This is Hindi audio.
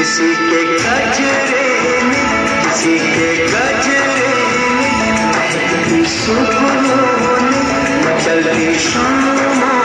किसी के कचरे में किसी के कचरे में महकती सुबह शाम